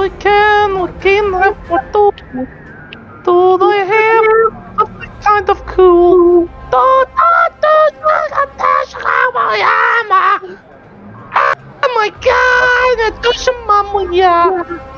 we can, we can have what do. Do they have something kind of cool? Do, do, do, Oh my god, это тоже мама.